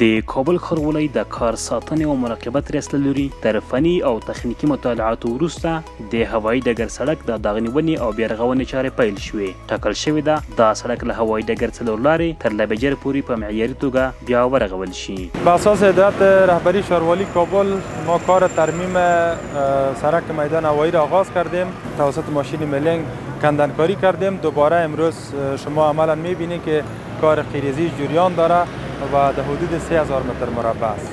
د کابل ښاروالۍ د کار ساتنې او مراقبت ریاست له لوري تر فني او تخنیکي مطالعاتو وروسته د هوایي ډګر سړک د داغنیونې او بیارغونې چارې پیل شوې ټاکل شوې ده دا سړک له هوایي ډګر څلور لارې تر لبیجر پورې په معیاري توګه بیا ورغول شي. به اساس هدایت رهبری ښاروالي کابل ما کار ترمیم سرک میدان هوایی را آغاز کردیم توسط ماشین میلینگ کندنکاری کردیم دوباره امروز شما عملا می بینین که کار قیریزیش جریان داره و در حدود سه هزار متر مربع است.